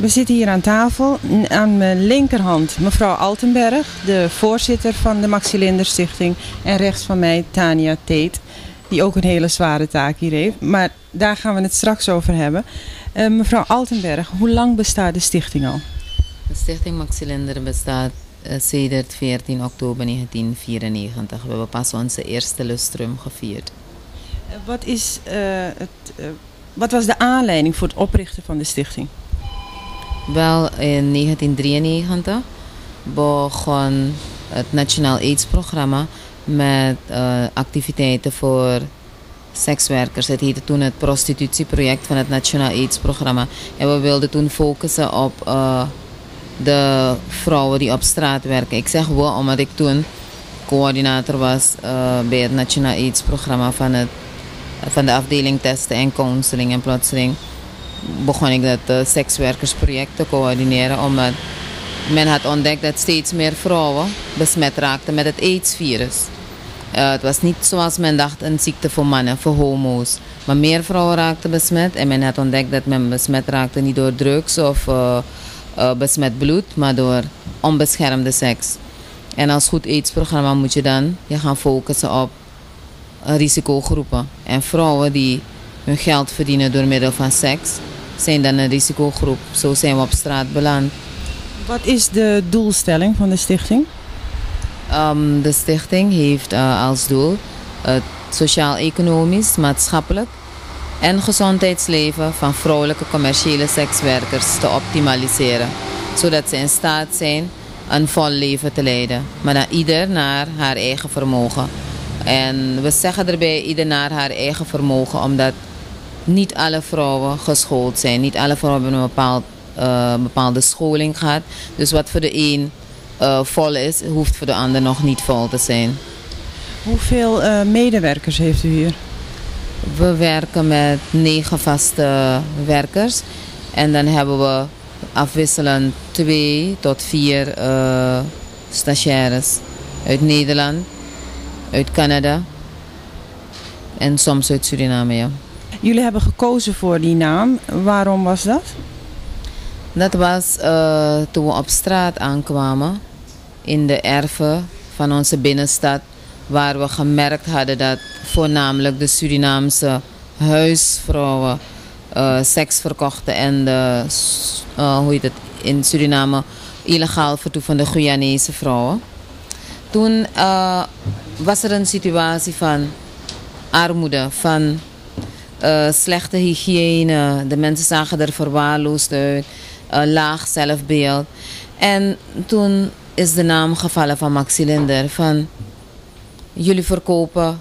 We zitten hier aan tafel. Aan mijn linkerhand mevrouw Altenberg, de voorzitter van de Max Linder Stichting. En rechts van mij Tania Teet, die ook een hele zware taak hier heeft. Maar daar gaan we het straks over hebben. Uh, mevrouw Altenberg, hoe lang bestaat de stichting al? De stichting Max Linder bestaat uh, sedert 14 oktober 1994. We hebben pas onze eerste lustrum gevierd. Uh, wat, is, het, wat was de aanleiding voor het oprichten van de stichting? Wel, in 1993 begon het Nationaal AIDS-programma met uh, activiteiten voor sekswerkers. Het heette toen het prostitutieproject van het Nationaal AIDS-programma. En we wilden toen focussen op uh, de vrouwen die op straat werken. Ik zeg we, omdat ik toen coördinator was uh, bij het Nationaal AIDS-programma van, van de afdeling testen en counseling. En plotseling begon ik dat uh, sekswerkersproject te coördineren. Omdat men had ontdekt dat steeds meer vrouwen besmet raakten met het AIDS-virus. Uh, het was niet zoals men dacht een ziekte voor mannen, voor homo's. Maar meer vrouwen raakten besmet. En men had ontdekt dat men besmet raakte niet door drugs of uh, besmet bloed, maar door onbeschermde seks. En als goed AIDS-programma moet je dan je gaan focussen op risicogroepen. En vrouwen die hun geld verdienen door middel van seks, zijn dan een risicogroep. Zo zijn we op straat beland. Wat is de doelstelling van de stichting? Um, de stichting heeft uh, als doel het sociaal-economisch, maatschappelijk en gezondheidsleven van vrouwelijke commerciële sekswerkers te optimaliseren. Zodat ze in staat zijn een vol leven te leiden. Maar dan ieder naar haar eigen vermogen. En we zeggen erbij ieder naar haar eigen vermogen, omdat niet alle vrouwen geschoold zijn. Niet alle vrouwen hebben een bepaald, uh, bepaalde scholing gehad. Dus wat voor de een uh, vol is, hoeft voor de ander nog niet vol te zijn. Hoeveel uh, medewerkers heeft u hier? We werken met negen vaste werkers. En dan hebben we afwisselend twee tot vier stagiaires uit Nederland, uit Canada en soms uit Suriname. Ja. Jullie hebben gekozen voor die naam. Waarom was dat? Dat was uh, toen we op straat aankwamen in de erven van onze binnenstad, waar we gemerkt hadden dat voornamelijk de Surinaamse huisvrouwen uh, seks verkochten en de, uh, hoe heet het, in Suriname illegaal vertoevende Guyanese vrouwen. Toen was er een situatie van armoede, van uh, slechte hygiëne. De mensen zagen er verwaarloosd uit. Uh, laag zelfbeeld. En toen is de naam gevallen van Maxilinder. Van jullie verkopen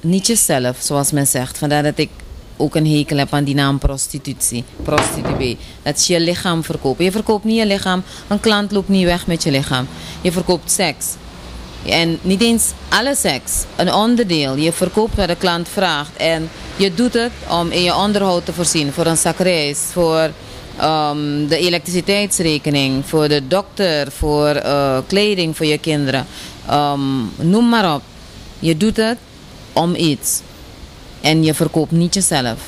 niet jezelf, zoals men zegt. Vandaar dat ik ook een hekel heb aan die naam prostitutie. Prostituee. Dat is je lichaam verkopen. Je verkoopt niet je lichaam. Een klant loopt niet weg met je lichaam. Je verkoopt seks. En niet eens alle seks, een onderdeel. Je verkoopt wat de klant vraagt. En je doet het om in je onderhoud te voorzien. Voor een zak rijst, voor um, de elektriciteitsrekening, voor de dokter, voor uh, kleding voor je kinderen. Um, noem maar op. Je doet het om iets. En je verkoopt niet jezelf.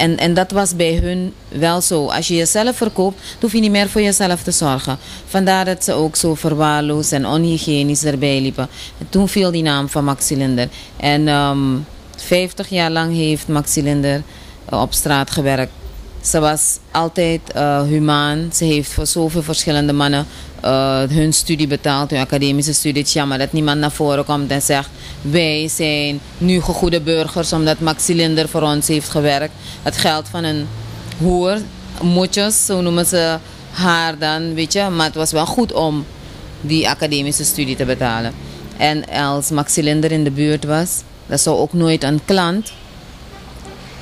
En, en dat was bij hun wel zo. Als je jezelf verkoopt, hoef je niet meer voor jezelf te zorgen. Vandaar dat ze ook zo verwaarloosd en onhygiënisch erbij liepen. En toen viel die naam van Maxilinder. En um, ehm, 50 jaar lang heeft Maxilinder uh, op straat gewerkt. Ze was altijd uh, humaan. Ze heeft voor zoveel verschillende mannen uh, hun studie betaald, hun academische studie. Het jammer dat niemand naar voren komt en zegt... wij zijn nu goede burgers omdat Max Cilinder voor ons heeft gewerkt. Het geld van een hoer, motjes, zo noemen ze haar dan, weet je. Maar het was wel goed om die academische studie te betalen. En als Max Cilinder in de buurt was, dat zou ook nooit een klant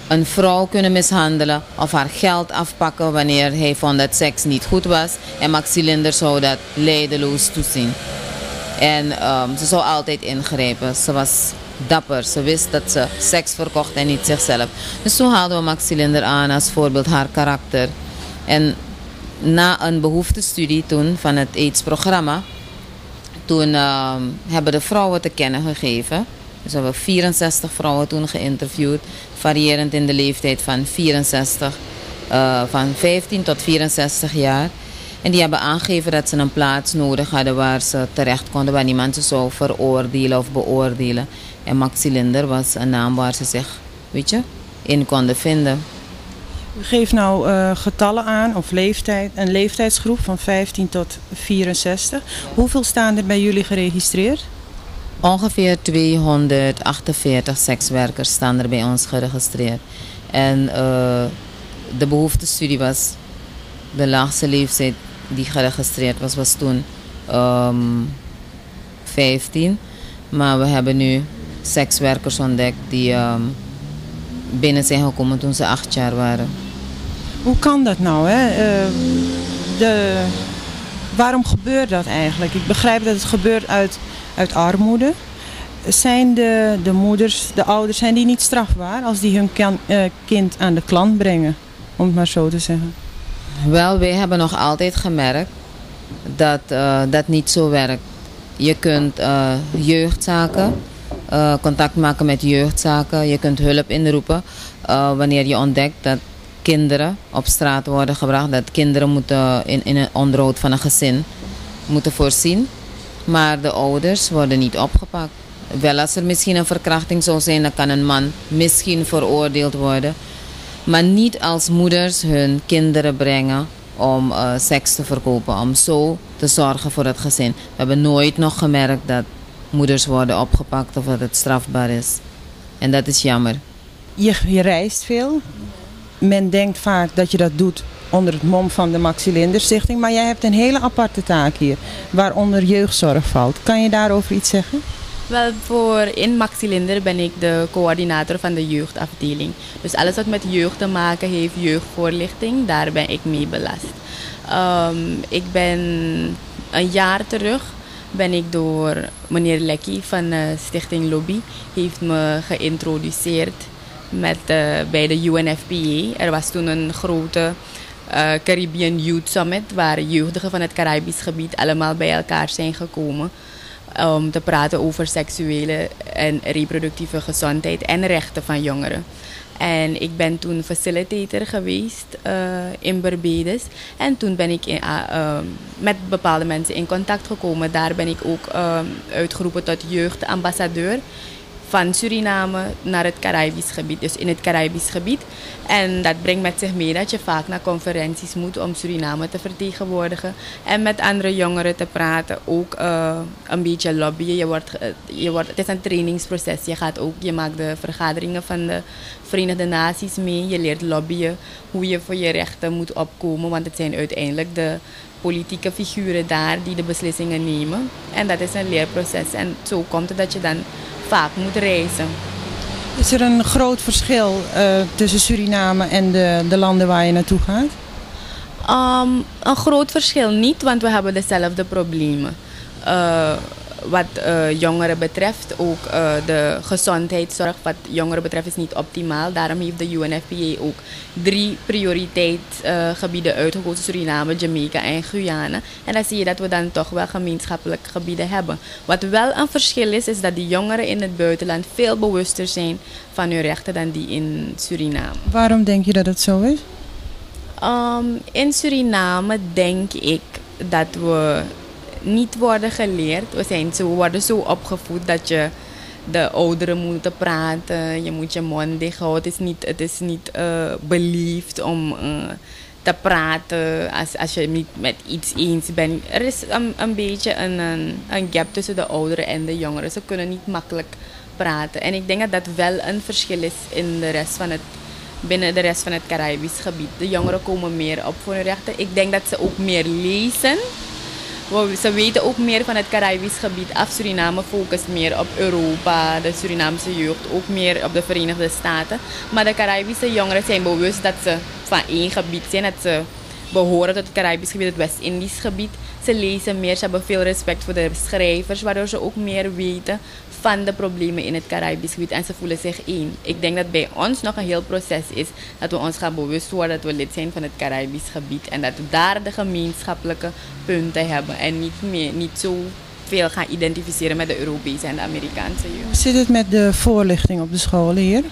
een vrouw kunnen mishandelen of haar geld afpakken wanneer hij vond dat seks niet goed was. En Max Cilinder zou dat leideloos toezien. En um, ze zou altijd ingrijpen. Ze was dapper. Ze wist dat ze seks verkocht en niet zichzelf. Dus toen haalden we Max Cilinder aan als voorbeeld haar karakter. En na een behoeftestudie toen van het AIDS-programma, toen um, hebben de vrouwen te kennen gegeven dus we hebben 64 vrouwen toen geïnterviewd, variërend in de leeftijd van 64 uh, van 15 tot 64 jaar. En die hebben aangegeven dat ze een plaats nodig hadden waar ze terecht konden, waar niemand ze zou veroordelen of beoordelen. En Max Cilinder was een naam waar ze zich, weet je, in konden vinden. U geeft nou uh, getallen aan, of leeftijd, een leeftijdsgroep van 15 tot 64. Hoeveel staan er bij jullie geregistreerd? Ongeveer 248 sekswerkers staan er bij ons geregistreerd. En uh, de behoeftestudie was, de laagste leeftijd die geregistreerd was, was toen um, ehm, 15. Maar we hebben nu sekswerkers ontdekt die um, binnen zijn gekomen toen ze acht jaar waren. Hoe kan dat nou? Hè? Uh, de, waarom gebeurt dat eigenlijk? Ik begrijp dat het gebeurt uit, uit armoede. Zijn de, de moeders, de ouders, zijn die niet strafbaar als die hun uh, kind aan de klant brengen? Om het maar zo te zeggen. Wel, wij hebben nog altijd gemerkt dat uh, dat niet zo werkt. Je kunt uh, jeugdzaken, contact maken met jeugdzaken. Je kunt hulp inroepen wanneer je ontdekt dat kinderen op straat worden gebracht. Dat kinderen moeten in, in een onderhoud van een gezin moeten voorzien. Maar de ouders worden niet opgepakt. Wel als er misschien een verkrachting zou zijn, dan kan een man misschien veroordeeld worden. Maar niet als moeders hun kinderen brengen om uh, seks te verkopen. Om zo te zorgen voor het gezin. We hebben nooit nog gemerkt dat moeders worden opgepakt of dat het strafbaar is. En dat is jammer. Je reist veel. Men denkt vaak dat je dat doet onder het mom van de Max Stichting. Maar jij hebt een hele aparte taak hier. Waaronder jeugdzorg valt. Kan je daarover iets zeggen? Wel, voor in Maxilinder ben ik de coördinator van de jeugdafdeling. Dus alles wat met jeugd te maken heeft, jeugdvoorlichting, daar ben ik mee belast. Um, ik ben een jaar terug ben ik door meneer Lekkie van uh, Stichting Lobby heeft me geïntroduceerd met, uh, bij de UNFPA. Er was toen een grote uh, Caribbean Youth Summit waar jeugdigen van het Caribisch gebied allemaal bij elkaar zijn gekomen om te praten over seksuele en reproductieve gezondheid en rechten van jongeren. En ik ben toen facilitator geweest uh, in Barbados. En toen ben ik uh, uh, met bepaalde mensen in contact gekomen. Daar ben ik ook uitgeroepen tot jeugdambassadeur van Suriname naar het Caribisch gebied, dus in het Caribisch gebied. En dat brengt met zich mee dat je vaak naar conferenties moet om Suriname te vertegenwoordigen en met andere jongeren te praten, ook uh, een beetje lobbyen. Je wordt, je wordt, het is een trainingsproces. Je, gaat ook, je maakt de vergaderingen van de Verenigde Naties mee. Je leert lobbyen, hoe je voor je rechten moet opkomen, want het zijn uiteindelijk de politieke figuren daar die de beslissingen nemen. En dat is een leerproces. En zo komt het dat je dan vaak moet reizen. Is er een groot verschil uh, tussen Suriname en de, de landen waar je naartoe gaat? Um, een groot verschil niet, want we hebben dezelfde problemen. Uh, wat uh, jongeren betreft, ook uh, de gezondheidszorg wat jongeren betreft is niet optimaal. Daarom heeft de UNFPA ook drie prioriteitsgebieden uh, uitgekozen. Suriname, Jamaica en Guyana. En dan zie je dat we dan toch wel gemeenschappelijke gebieden hebben. Wat wel een verschil is, is dat die jongeren in het buitenland veel bewuster zijn van hun rechten dan die in Suriname. Waarom denk je dat het zo is? Um, in Suriname denk ik dat we niet worden geleerd. We, zijn worden zo opgevoed dat je de ouderen moeten praten. Je moet je mond dicht houden. Het is niet, het is niet uh, beliefd om uh, te praten als, als je niet met iets eens bent. Er is een, een beetje een, een, een gap tussen de ouderen en de jongeren. Ze kunnen niet makkelijk praten. En ik denk dat dat wel een verschil is in de rest van het, binnen de rest van het Caribisch gebied. De jongeren komen meer op voor hun rechten. Ik denk dat ze ook meer lezen ze weten ook meer van het Caribisch gebied af. Suriname focust meer op Europa, de Surinaamse jeugd ook meer op de Verenigde Staten. Maar de Caribische jongeren zijn bewust dat ze van één gebied zijn, dat ze behoren tot het Caribisch gebied, het West-Indisch gebied. Ze lezen meer, ze hebben veel respect voor de schrijvers, waardoor ze ook meer weten van de problemen in het Caribisch gebied en ze voelen zich één. Ik denk dat bij ons nog een heel proces is dat we ons gaan bewust worden dat we lid zijn van het Caribisch gebied en dat we daar de gemeenschappelijke punten hebben en niet, meer, niet zo veel gaan identificeren met de Europese en de Amerikaanse jeugd. Hoe zit het met de voorlichting op de scholen hier?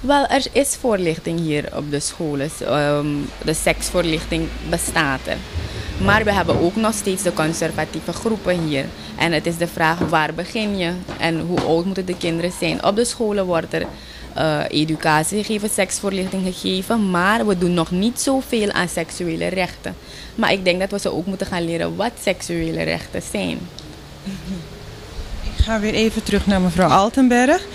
Wel, er is voorlichting hier op de scholen. Ehm, de seksvoorlichting bestaat er. Maar we hebben ook nog steeds de conservatieve groepen hier. En het is de vraag waar begin je en hoe oud moeten de kinderen zijn. Op de scholen wordt er uh, educatie gegeven, seksvoorlichting gegeven, maar we doen nog niet zoveel aan seksuele rechten. Maar ik denk dat we ze ook moeten gaan leren wat seksuele rechten zijn. Ik ga weer even terug naar mevrouw Altenberg.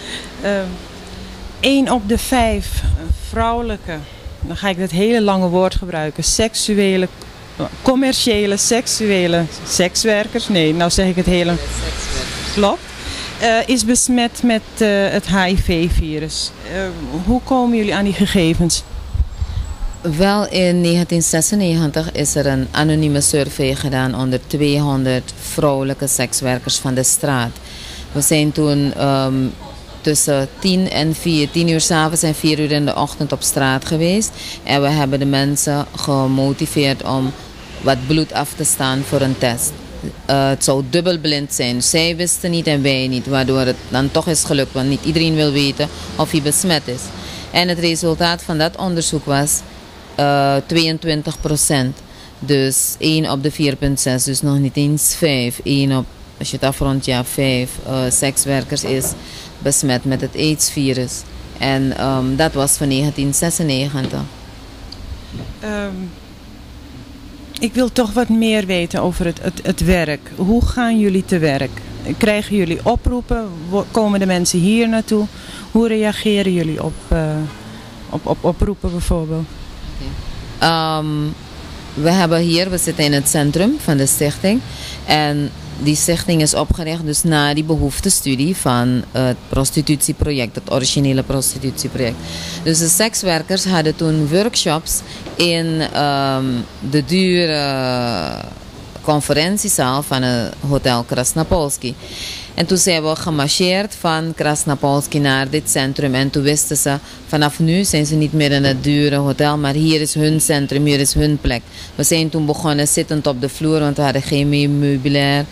Eén uh, op de vijf vrouwelijke, dan ga ik dat hele lange woord gebruiken, seksuele, commerciële, seksuele sekswerkers. Nee, nou zeg ik het hele. Klopt. Uh, is besmet met uh, het HIV-virus. Uh, hoe komen jullie aan die gegevens? Wel, in 1996 is er een anonieme survey gedaan onder 200 vrouwelijke sekswerkers van de straat. We zijn toen um, tussen 10 en 4, 10 uur s avonds en 4 uur in de ochtend op straat geweest. En we hebben de mensen gemotiveerd om wat bloed af te staan voor een test. Uh, het zou dubbelblind zijn. Zij wisten niet en wij niet, waardoor het dan toch is gelukt. Want niet iedereen wil weten of hij besmet is. En het resultaat van dat onderzoek was uh, 22 procent. Dus 1 op de 4,6, dus nog niet eens 5. 1 op, als je het afrondt, ja, 5 uh, sekswerkers is besmet met het AIDS-virus. En um, dat was van 1996. Um, ik wil toch wat meer weten over het, het, het werk. Hoe gaan jullie te werk? Krijgen jullie oproepen? Komen de mensen hier naartoe? Hoe reageren jullie op, uh, op, op oproepen bijvoorbeeld? Um, we hebben hier, we zitten in het centrum van de stichting. En die stichting is opgericht dus na die behoeftestudie van het prostitutieproject, het originele prostitutieproject. Dus de sekswerkers hadden toen workshops in um, de dure conferentiezaal van het Hotel Krasnapolski. En toen zijn we gemarcheerd van Krasnapolski naar dit centrum. En toen wisten ze, vanaf nu zijn ze niet meer in het dure hotel, maar hier is hun centrum, hier is hun plek. We zijn toen begonnen zittend op de vloer, want we hadden geen meubilair.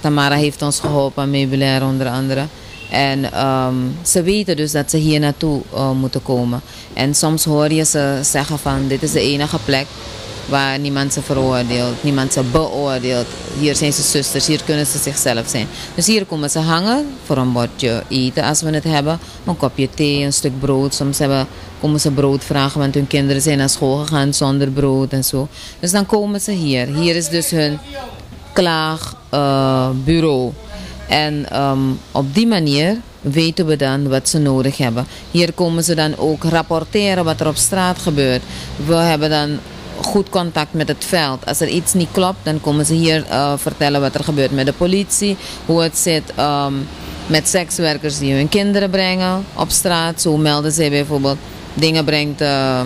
Tamara heeft ons geholpen, meubilair onder andere. En um, ze weten dus dat ze hier naartoe uh, moeten komen. En soms hoor je ze zeggen van dit is de enige plek waar niemand ze veroordeelt, niemand ze beoordeelt. Hier zijn ze zusters, hier kunnen ze zichzelf zijn. Dus hier komen ze hangen voor een bordje eten als we het hebben. Een kopje thee, een stuk brood. Soms hebben, komen ze brood vragen, want hun kinderen zijn naar school gegaan zonder brood en zo. Dus dan komen ze hier. Hier is dus hun klaagbureau. Uh, en um, op die manier weten we dan wat ze nodig hebben. Hier komen ze dan ook rapporteren wat er op straat gebeurt. We hebben dan goed contact met het veld. Als er iets niet klopt, dan komen ze hier uh, vertellen wat er gebeurt met de politie. Hoe het zit um, met sekswerkers die hun kinderen brengen op straat. Zo melden zij bijvoorbeeld dingen brengt uh,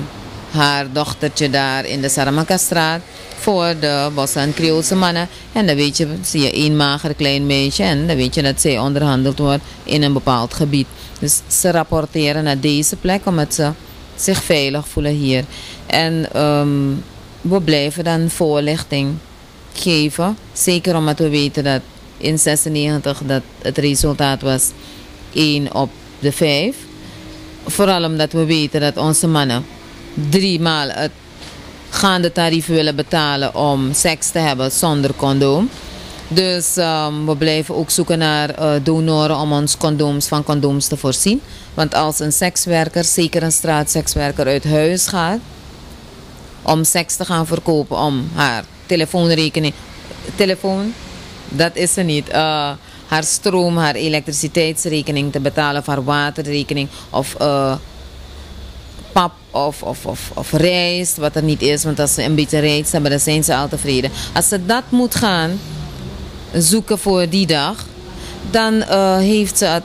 haar dochtertje daar in de Saramaka-straat voor de Bosse en Creoolse mannen. En dan weet je, zie je één mager klein meisje en dan weet je dat zij onderhandeld wordt in een bepaald gebied. Dus ze rapporteren naar deze plek omdat ze zich veilig voelen hier. En um, we blijven dan voorlichting geven. Zeker omdat we weten dat in 96 dat het resultaat was 1 op de 5. Vooral omdat we weten dat onze mannen drie maal het gaande tarief willen betalen om seks te hebben zonder condoom. Dus um, we blijven ook zoeken naar uh, donoren om ons condooms van condooms te voorzien. Want als een sekswerker, zeker een straatsekswerker, uit huis gaat om seks te gaan verkopen, om haar telefoonrekening, telefoon, dat is ze niet. Uh, haar stroom, haar elektriciteitsrekening te betalen, of haar waterrekening of uh, pap of, of, of, of rijst, wat er niet is. Want als ze een beetje rijst hebben, dan zijn ze al tevreden. Als ze dat moet gaan zoeken voor die dag, dan uh, heeft ze het,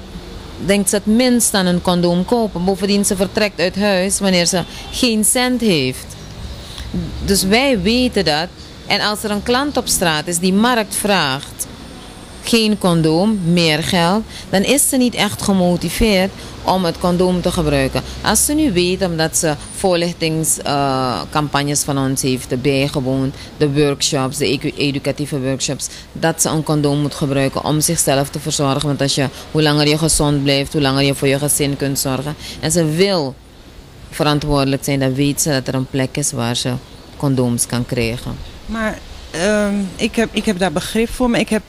denkt ze het minst aan een condoom kopen. Bovendien ze vertrekt uit huis wanneer ze geen cent heeft. Dus wij weten dat. En als er een klant op straat is die markt vraagt geen condoom, meer geld, dan is ze niet echt gemotiveerd om het condoom te gebruiken. Als ze nu weet, omdat ze voorlichtingscampagnes uh, van ons heeft bijgewoond, de workshops, de educatieve workshops, dat ze een condoom moet gebruiken om zichzelf te verzorgen. Want als je, hoe langer je gezond blijft, hoe langer je voor je gezin kunt zorgen. En ze wil verantwoordelijk zijn, dan weet ze dat er een plek is waar ze condooms kan krijgen. Maar ehm, ik, heb, ik heb daar begrip voor, maar ik heb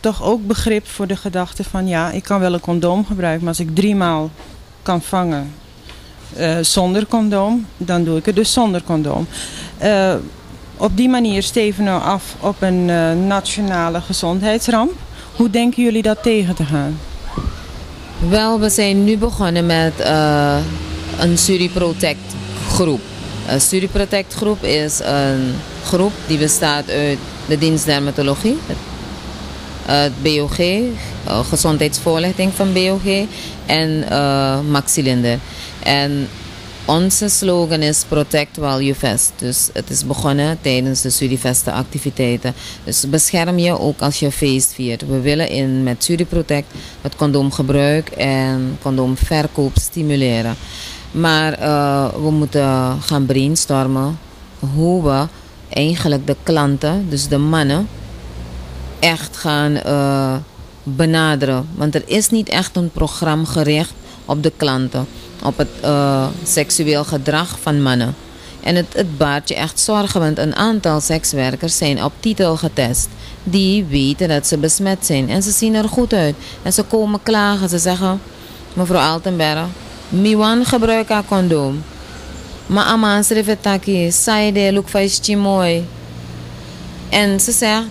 toch ook begrip voor de gedachte van ja, ik kan wel een condoom gebruiken, maar als ik drie maal kan vangen uh, zonder condoom, dan doe ik het dus zonder condoom. Uh, op die manier steven we af op een uh, nationale gezondheidsramp. Hoe denken jullie dat tegen te gaan? Wel, we zijn nu begonnen met een Suri Protect groep. Een Suri Protect groep is een groep die bestaat uit de dienst dermatologie, BOG, uh, gezondheidsvoorlichting van BOG en uh, Maxilinder. En onze slogan is Protect While You Fest. Dus het is begonnen tijdens de Studievesten activiteiten. Dus bescherm je ook als je feest viert. We willen in met Studie Protect het condoomgebruik en condoomverkoop stimuleren. Maar we moeten gaan brainstormen hoe we eigenlijk de klanten, dus de mannen, echt gaan uh, benaderen. Want er is niet echt een programma gericht op de klanten, op het uh, seksueel gedrag van mannen. En het, het baart je echt zorgen, want een aantal sekswerkers zijn op titel getest. Die weten dat ze besmet zijn en ze zien er goed uit. En ze komen klagen, ze zeggen, mevrouw Altenberg, Miwan gebruik een condoom. Maar aman srevetaki, saide, look is mooi. En ze zegt,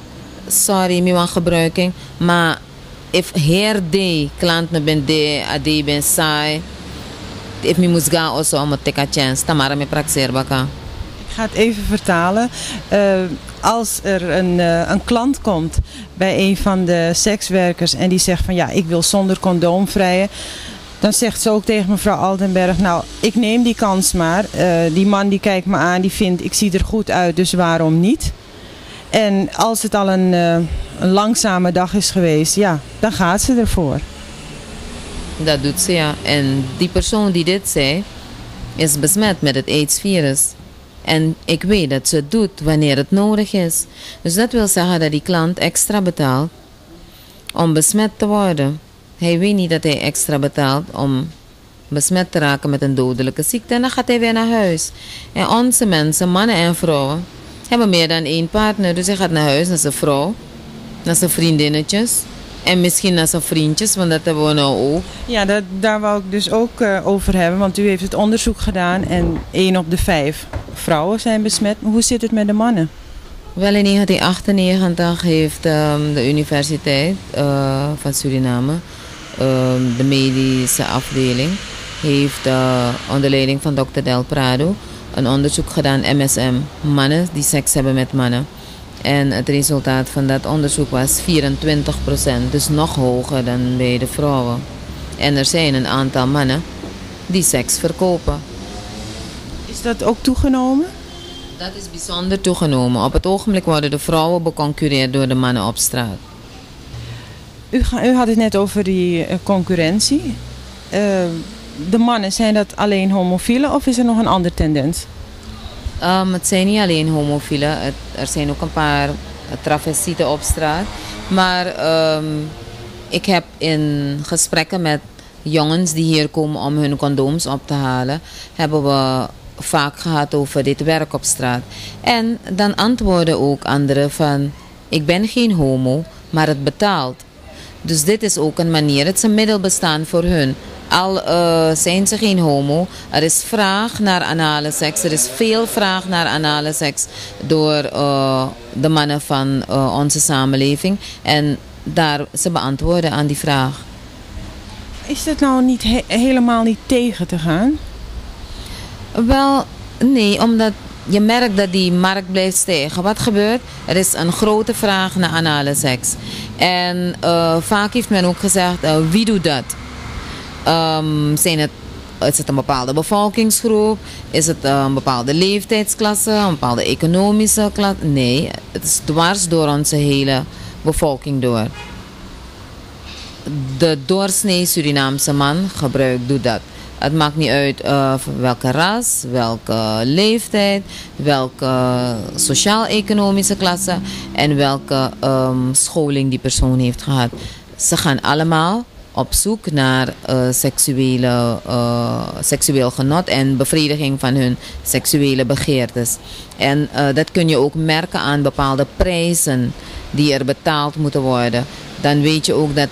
sorry, Miwan gebruiking. Maar if her day, klant me ben de, ade ben saai. If mi moest gaan also om take a chance, tamara me praxeer baka. Ik ga het even vertalen. Uh, als er een, uh, een klant komt bij een van de sekswerkers en die zegt van ja, ik wil zonder condoom vrijen dan zegt ze ook tegen mevrouw Aldenberg, nou, ik neem die kans maar. Uh, die man die kijkt me aan, die vindt, ik zie er goed uit, dus waarom niet? En als het al een, uh, een langzame dag is geweest, ja, dan gaat ze ervoor. Dat doet ze, ja. En die persoon die dit zei, is besmet met het AIDS-virus. En ik weet dat ze het doet wanneer het nodig is. Dus dat wil zeggen dat die klant extra betaalt om besmet te worden. Hij weet niet dat hij extra betaalt om besmet te raken met een dodelijke ziekte. En dan gaat hij weer naar huis. En onze mensen, mannen en vrouwen, hebben meer dan één partner. Dus hij gaat naar huis, naar zijn vrouw, naar zijn vriendinnetjes. En misschien naar zijn vriendjes, want dat hebben we nou ook. Ja, dat, daar wou ik dus ook uh, over hebben. Want u heeft het onderzoek gedaan en één op de vijf vrouwen zijn besmet. Maar hoe zit het met de mannen? Wel in 1998 heeft um, de Universiteit uh, van Suriname um, de medische afdeling heeft uh, onder leiding van dokter Del Prado een onderzoek gedaan, MSM, mannen die seks hebben met mannen. En het resultaat van dat onderzoek was 24%, dus nog hoger dan bij de vrouwen. En er zijn een aantal mannen die seks verkopen. Is dat ook toegenomen? Dat is bijzonder toegenomen. Op het ogenblik worden de vrouwen beconcurreerd door de mannen op straat. U, u had het net over die uh, concurrentie. Uh, de mannen, zijn dat alleen homofielen of is er nog een andere tendens? Um, het zijn niet alleen homofielen. Er zijn ook een paar travestieten op straat. Maar um, ik heb in gesprekken met jongens die hier komen om hun condooms op te halen, hebben we vaak gehad over dit werk op straat. En dan antwoorden ook anderen van, ik ben geen homo, maar het betaalt. Dus dit is ook een manier, het is een middelbestaan voor hun. Al uh, zijn ze geen homo, er is vraag naar anale seks. Er is veel vraag naar anale seks door uh, de mannen van uh, onze samenleving. En daar, ze beantwoorden aan die vraag. Is het nou niet he helemaal niet tegen te gaan? Wel, nee, omdat je merkt dat die markt blijft stijgen. Wat gebeurt? Er is een grote vraag naar anale seks. En vaak heeft men ook gezegd, wie doet dat? Um, zijn het, is het een bepaalde bevolkingsgroep? Is het een bepaalde leeftijdsklasse? Een bepaalde economische klasse? Nee, het is dwars door onze hele bevolking door. de doorsnee Surinaamse man gebruikt, doet dat. Het maakt niet uit uh, welke ras, welke leeftijd, welke sociaal-economische klasse en welke um, scholing die persoon heeft gehad. Ze gaan allemaal op zoek naar uh, seksuele, uh, seksueel genot en bevrediging van hun seksuele begeertes. En uh, dat kun je ook merken aan bepaalde prijzen die er betaald moeten worden. Dan weet je ook dat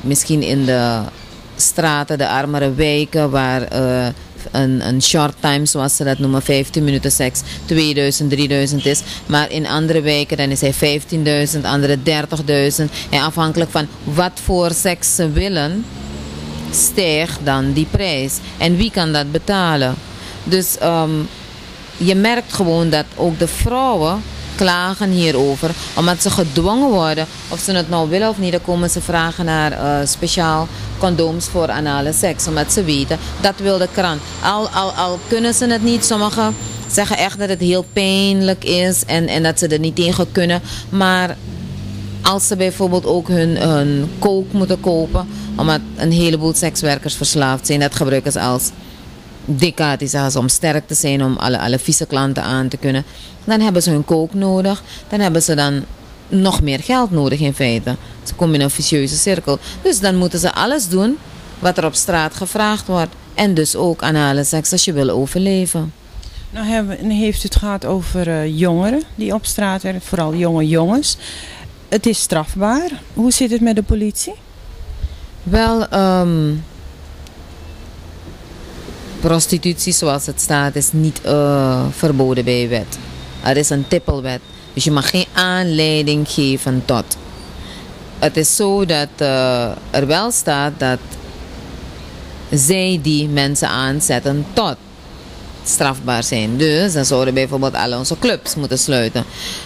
misschien in de straten, de armere wijken, waar een, een short time, zoals ze dat noemen, 15 minuten seks, 2000, 3000 is. Maar in andere wijken dan is hij 15.000, andere 30.000. En afhankelijk van wat voor seks ze willen, stijgt dan die prijs. En wie kan dat betalen? Dus um, je merkt gewoon dat ook de vrouwen klagen hierover. Omdat ze gedwongen worden, of ze het nou willen of niet, dan komen ze vragen naar uh, speciaal condooms voor anale seks. Omdat ze weten, dat wil de krant. Al, al, al kunnen ze het niet, sommigen zeggen echt dat het heel pijnlijk is en, en dat ze er niet tegen kunnen. Maar als ze bijvoorbeeld ook hun, hun kook moeten kopen, omdat een heleboel sekswerkers verslaafd zijn, dat gebruiken ze als Zeggen ze om sterk te zijn, om alle, alle vieze klanten aan te kunnen. Dan hebben ze hun kook nodig. Dan hebben ze dan nog meer geld nodig in feite. Ze komen in een vicieuze cirkel. Dus dan moeten ze alles doen wat er op straat gevraagd wordt. En dus ook anale seks als je wil overleven. Nou hebben, heeft u het gehad over uh, jongeren die op straat werken, vooral jonge jongens. Het is strafbaar. Hoe zit het met de politie? Wel, um, prostitutie zoals het staat is niet uh, verboden bij wet. Er is een tippelwet. Dus je mag geen aanleiding geven tot. Het is zo dat uh, er wel staat dat zij die mensen aanzetten tot strafbaar zijn. Dus dan zouden bijvoorbeeld alle onze clubs moeten sluiten.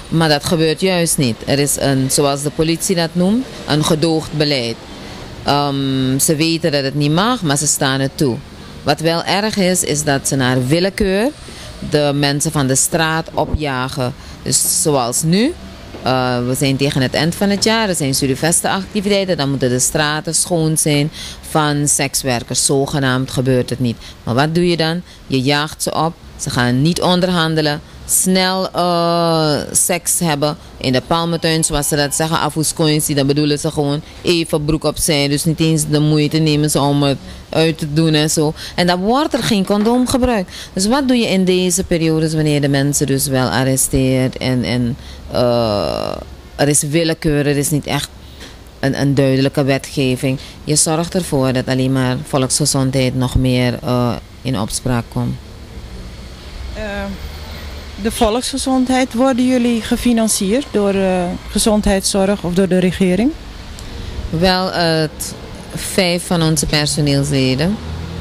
Maar dat gebeurt juist niet. Er is een, zoals de politie dat noemt, een gedoogd beleid. Um, ze weten dat het niet mag, maar ze staan het toe. Wat wel erg is, is dat ze naar willekeur de mensen van de straat opjagen. Dus zoals nu, uh, we zijn tegen het eind van het jaar, er zijn activiteiten, dan moeten de straten schoon zijn van sekswerkers. Zogenaamd gebeurt het niet. Maar wat doe je dan? Je jaagt ze op, ze gaan niet onderhandelen, snel uh, seks hebben in de palmentuin, zoals ze dat zeggen, afvoerscoinsie, dan bedoelen ze gewoon even broek op zijn. Dus niet eens de moeite nemen ze om het uit te doen en zo. En dan wordt er geen condoom gebruikt. Dus wat doe je in deze periodes wanneer de mensen dus wel arresteert en, en uh, er is willekeur, er is niet echt een, een duidelijke wetgeving. Je zorgt ervoor dat alleen maar volksgezondheid nog meer uh, in opspraak komt. Uh de volksgezondheid, worden jullie gefinancierd door uh, gezondheidszorg of door de regering? Wel, vijf van onze personeelsleden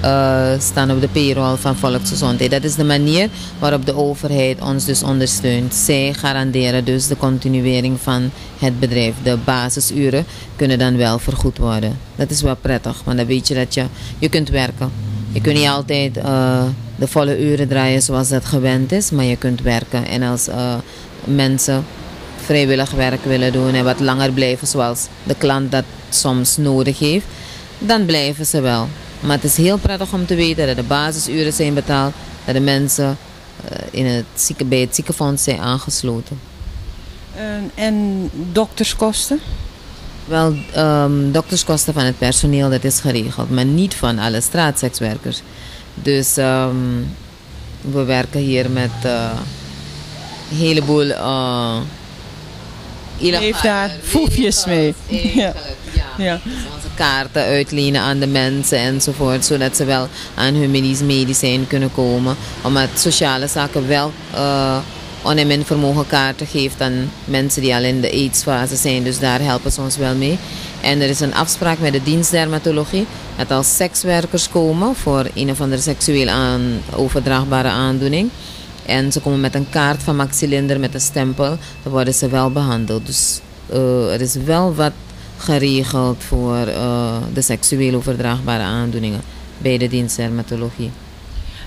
uh, staan op de payroll van volksgezondheid. Dat is de manier waarop de overheid ons dus ondersteunt. Zij garanderen dus de continuering van het bedrijf. De basisuren kunnen dan wel vergoed worden. Dat is wel prettig, want dan weet je dat je, je kunt werken. Je kunt niet altijd uh, de volle uren draaien zoals dat gewend is, maar je kunt werken. En als uh, mensen vrijwillig werk willen doen en wat langer blijven zoals de klant dat soms nodig heeft, dan blijven ze wel. Maar het is heel prettig om te weten dat de basisuren zijn betaald, dat de mensen uh, in het zieke, bij het ziekenfonds zijn aangesloten. en dokterskosten? Wel, um, dokterskosten van het personeel, dat is geregeld, maar niet van alle straatsekswerkers. Dus um, we werken hier met uh, een heleboel uh, Heeft daar foefjes mee. Ja. ja. ja. Onze kaarten uitlenen aan de mensen enzovoort, zodat ze wel aan hun medisch medicijn kunnen komen. Omdat sociale zaken wel uh, onhemin vermogen kaarten geeft aan mensen die al in de AIDS-fase zijn. Dus daar helpen ze ons wel mee. En er is een afspraak met de dienst dermatologie dat als sekswerkers komen voor een of andere seksueel aan, overdraagbare aandoening. En ze komen met een kaart van Maxilinder met een stempel, dan worden ze wel behandeld. Dus uh, er is wel wat geregeld voor uh, de seksueel overdraagbare aandoeningen bij de dienst dermatologie.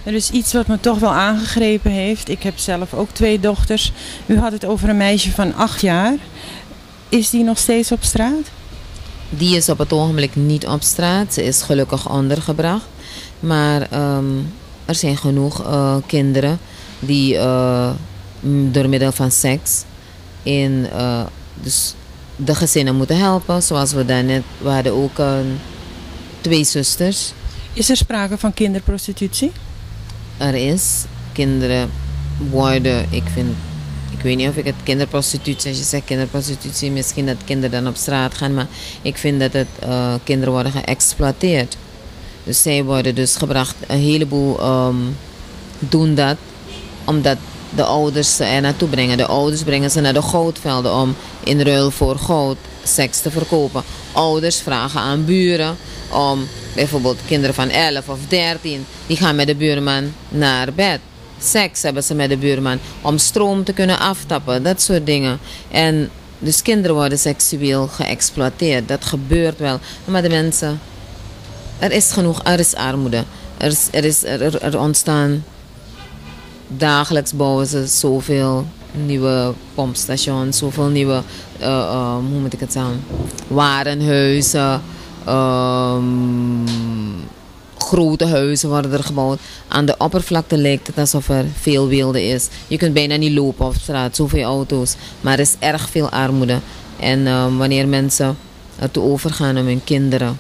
Er is iets wat me toch wel aangegrepen heeft. Ik heb zelf ook twee dochters. U had het over een meisje van acht jaar. Is die nog steeds op straat? Die is op het ogenblik niet op straat. Ze is gelukkig ondergebracht. Maar ehm, er zijn genoeg uh, kinderen die uh, door middel van seks in uh, dus de gezinnen moeten helpen. Zoals we daarnet, we hadden ook twee zusters. Is er sprake van kinderprostitutie? Er is. Kinderen worden, ik vind ik weet niet of ik het kinderprostitutie, als je zegt kinderprostitutie, misschien dat kinderen dan op straat gaan, maar ik vind dat het uh, kinderen worden geëxploiteerd. Dus zij worden dus gebracht, een heleboel um, doen dat omdat de ouders ze er naartoe brengen. De ouders brengen ze naar de goudvelden om in ruil voor goud seks te verkopen. Ouders vragen aan buren om bijvoorbeeld kinderen van 11 of 13, die gaan met de buurman naar bed. Seks hebben ze met de buurman om stroom te kunnen aftappen, dat soort dingen. En dus kinderen worden seksueel geëxploiteerd. Dat gebeurt wel. Maar de mensen, er is genoeg, er is armoede. Er, is, er, is, er, ontstaan dagelijks bouwen ze zoveel nieuwe pompstations, zoveel nieuwe, uh, uh, hoe moet ik het zeggen, warenhuizen. Um, grote huizen worden er gebouwd. Aan de oppervlakte lijkt het alsof er veel wilde is. Je kunt bijna niet lopen op straat, zoveel auto's. Maar er is erg veel armoede. En um, wanneer mensen ertoe overgaan om hun kinderen,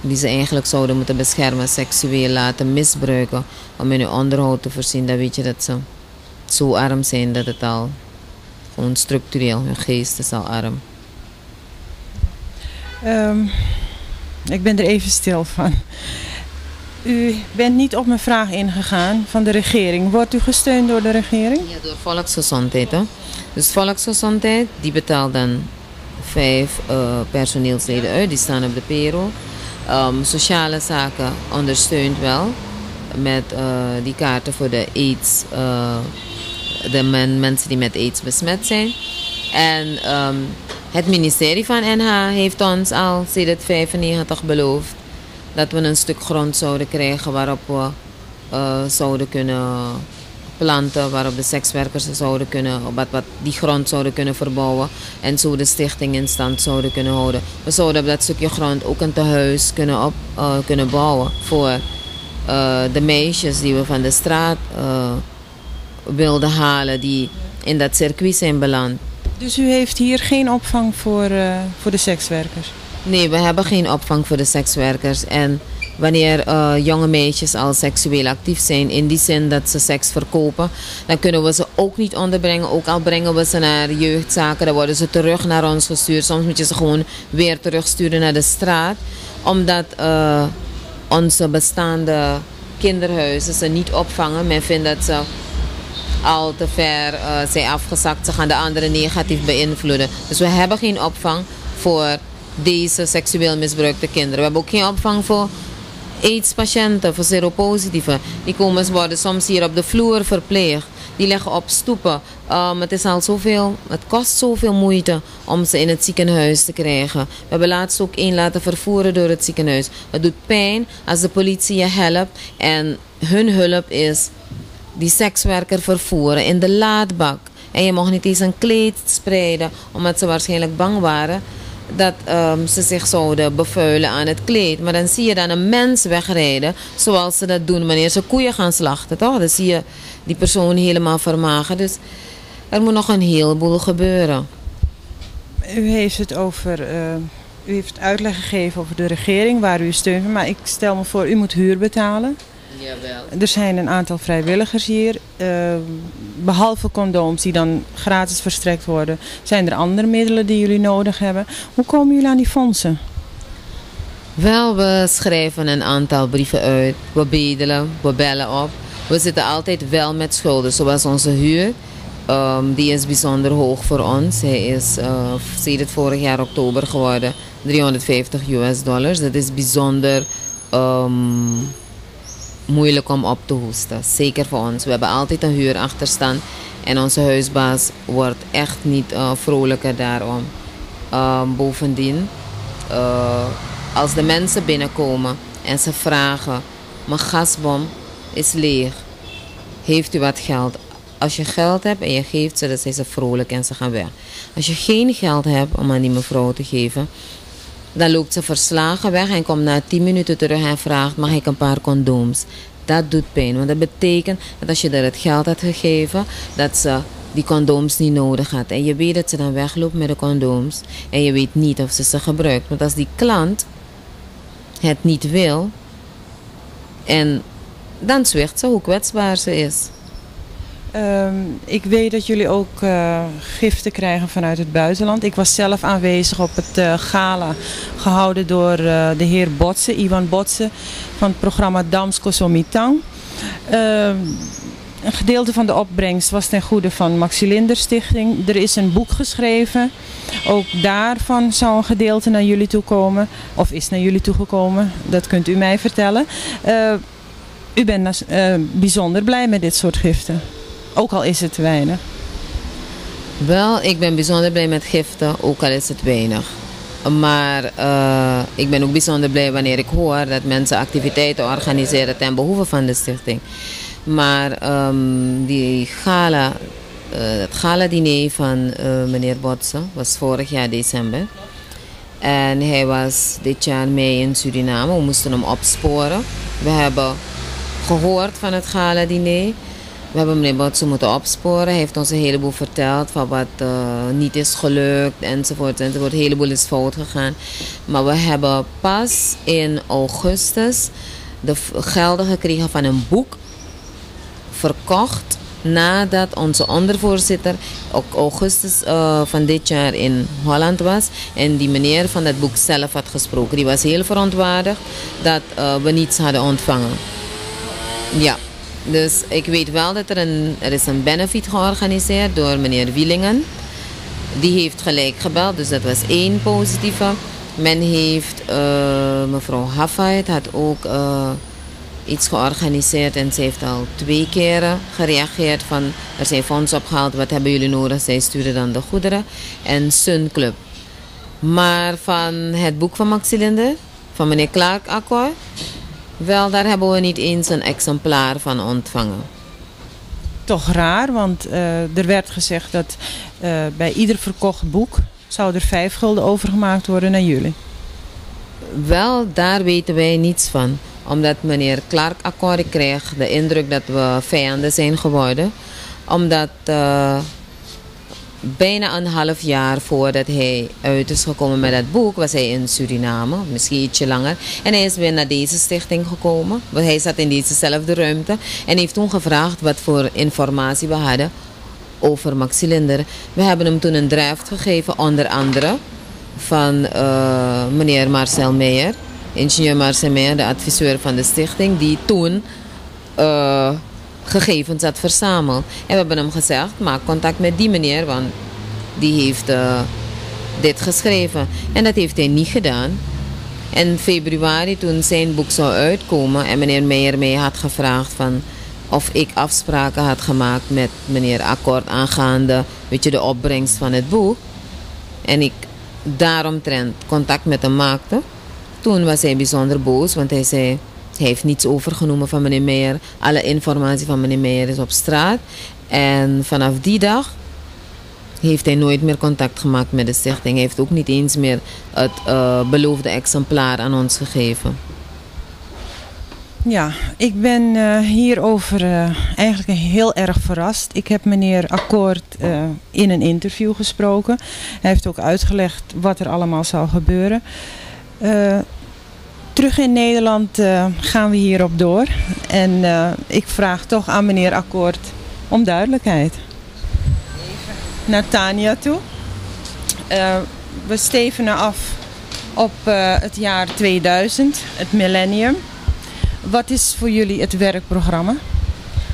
die ze eigenlijk zouden moeten beschermen, seksueel laten misbruiken om in hun onderhoud te voorzien, dan weet je dat ze zo arm zijn dat het al gewoon structureel, hun geest is al arm. Um, ik ben er even stil van. U bent niet op mijn vraag ingegaan van de regering. Wordt u gesteund door de regering? Ja, door volksgezondheid. Hè? Dus volksgezondheid, die betaalt dan vijf uh, personeelsleden uit. Die staan op de payroll. Um, sociale zaken ondersteunt wel met uh, die kaarten voor de AIDS, uh, de men, mensen die met AIDS besmet zijn. En um, het ministerie van NH heeft ons al sinds 95 beloofd dat we een stuk grond zouden krijgen waarop we uh, zouden kunnen planten, waarop de sekswerkers zouden kunnen, wat, wat die grond zouden kunnen verbouwen en zo de stichting in stand zouden kunnen houden. We zouden op dat stukje grond ook een tehuis kunnen, op, uh, kunnen bouwen voor uh, de meisjes die we van de straat wilden halen, die in dat circuit zijn beland. Dus u heeft hier geen opvang voor, voor de sekswerkers? Nee, we hebben geen opvang voor de sekswerkers. En wanneer uh, jonge meisjes al seksueel actief zijn, in die zin dat ze seks verkopen, dan kunnen we ze ook niet onderbrengen. Ook al brengen we ze naar jeugdzaken, dan worden ze terug naar ons gestuurd. Soms moet je ze gewoon weer terugsturen naar de straat, omdat uh, onze bestaande kinderhuizen ze niet opvangen. Men vindt dat ze al te ver uh, zijn afgezakt. Ze gaan de anderen negatief beïnvloeden. Dus we hebben geen opvang voor deze seksueel misbruikte kinderen. We hebben ook geen opvang voor AIDS-patiënten, voor seropositieven. Die komen, worden soms hier op de vloer verpleegd. Die liggen op stoepen. Um, het, is al zoveel, het kost zoveel moeite om ze in het ziekenhuis te krijgen. We hebben laatst ook één laten vervoeren door het ziekenhuis. Het doet pijn als de politie je helpt. En hun hulp is die sekswerker vervoeren in de laadbak. En je mocht niet eens een kleed spreiden, omdat ze waarschijnlijk bang waren dat um, ze zich zouden bevuilen aan het kleed. Maar dan zie je dan een mens wegrijden, zoals ze dat doen wanneer ze koeien gaan slachten, toch? Dan zie je die persoon helemaal vermagen. Dus er moet nog een heleboel gebeuren. U heeft het over. Uh, u heeft uitleg gegeven over de regering waar u steunt. Maar ik stel me voor, u moet huur betalen. Jawel. Er zijn een aantal vrijwilligers hier. Uh, behalve condooms die dan gratis verstrekt worden, zijn er andere middelen die jullie nodig hebben. Hoe komen jullie aan die fondsen? Wel, we schrijven een aantal brieven uit. We bedelen, we bellen op. We zitten altijd wel met schulden, zoals onze huur. Um, die is bijzonder hoog voor ons. Hij is uh, sinds vorig jaar oktober geworden 350 US dollars. Dat is bijzonder um, moeilijk om op te hoesten. Zeker voor ons. We hebben altijd een huurachterstand. En onze huisbaas wordt echt niet uh, vrolijker daarom. Uh, bovendien, uh, als de mensen binnenkomen en ze vragen: Mijn gasbom is leeg. Heeft u wat geld? Als je geld hebt en je geeft ze, dan zijn ze vrolijk en ze gaan weg. Als je geen geld hebt om aan die mevrouw te geven, Dan loopt ze verslagen weg en komt na 10 minuten terug en vraagt: Mag ik een paar condooms? Dat doet pijn, want dat betekent dat als je er het geld had gegeven, dat ze die condooms niet nodig had. En je weet dat ze dan wegloopt met de condooms en je weet niet of ze ze gebruikt. Want als die klant het niet wil, en dan zwicht ze hoe kwetsbaar ze is. Ehm, ik weet dat jullie ook uh, giften krijgen vanuit het buitenland. Ik was zelf aanwezig op het uh, gala gehouden door uh, de heer Botsen, Ivan Botsen van het programma Damsko Somitang. Ehm, een gedeelte van de opbrengst was ten goede van Maxilinder Stichting. Er is een boek geschreven. Ook daarvan zou een gedeelte naar jullie toe komen. Of is naar jullie toegekomen. Dat kunt u mij vertellen. u bent bijzonder blij met dit soort giften. Ook al is het weinig. Wel, ik ben bijzonder blij met giften, ook al is het weinig. Maar uh, ik ben ook bijzonder blij wanneer ik hoor dat mensen activiteiten organiseren ten behoeve van de stichting. Maar um, die gala, het gala-diner van uh, meneer Botsen was vorig jaar december. En hij was dit jaar mee in Suriname. We moesten hem opsporen. We hebben gehoord van het gala-diner. We hebben meneer Botsen moeten opsporen. Hij heeft ons een heleboel verteld van wat uh, niet is gelukt enzovoort. enzovoort. Een heleboel is fout gegaan. Maar we hebben pas in augustus de gelden gekregen van een boek verkocht nadat onze ondervoorzitter ook augustus uh, van dit jaar in Holland was en die meneer van dat boek zelf had gesproken. Die was heel verontwaardigd dat uh, we niets hadden ontvangen. Ja. Dus ik weet wel dat er een, er is een benefit georganiseerd door meneer Wielingen. Die heeft gelijk gebeld, dus dat was één positieve. Men heeft, uh, mevrouw Hafait had ook uh, iets georganiseerd en ze heeft al twee keren gereageerd van er zijn fondsen opgehaald, wat hebben jullie nodig? Zij sturen dan de goederen. En Sun Club. Maar van het boek van Max Cilinder, van meneer Clark Akkoord, wel, daar hebben we niet eens een exemplaar van ontvangen. Toch raar, want uh, er werd gezegd dat uh, bij ieder verkocht boek zou er vijf gulden overgemaakt worden naar jullie. Wel, daar weten wij niets van. Omdat meneer Clark akkoord kreeg de indruk dat we vijanden zijn geworden. Omdat uh, bijna een half jaar voordat hij uit is gekomen met dat boek, was hij in Suriname, misschien ietsje langer. En hij is weer naar deze stichting gekomen. Want hij zat in dezezelfde ruimte en heeft toen gevraagd wat voor informatie we hadden over Max Cilinder. We hebben hem toen een draft gegeven, onder andere van uh, meneer Marcel Meijer, ingenieur Marcel Meijer, de adviseur van de stichting, die toen. Uh, gegevens had verzameld. En we hebben hem gezegd, maak contact met die meneer, want die heeft uh, dit geschreven. En dat heeft hij niet gedaan. In februari, toen zijn boek zou uitkomen en meneer Meijer mij had gevraagd van of ik afspraken had gemaakt met meneer Akkoord aangaande weet je, de opbrengst van het boek. En ik daaromtrent contact met hem maakte. Toen was hij bijzonder boos, want hij zei hij heeft niets overgenomen van meneer Meijer. Alle informatie van meneer Meijer is op straat. En vanaf die dag heeft hij nooit meer contact gemaakt met de stichting. Hij heeft ook niet eens meer het uh, beloofde exemplaar aan ons gegeven. Ja, ik ben uh, hierover uh, eigenlijk heel erg verrast. Ik heb meneer Akkoord in een interview gesproken. Hij heeft ook uitgelegd wat er allemaal zou gebeuren. Terug in Nederland uh, gaan we hierop door. En uh, ik vraag toch aan meneer Akkoord om duidelijkheid. Naar Tania toe. Uh, we stevenen af op het jaar 2000, het millennium. Wat is voor jullie het werkprogramma?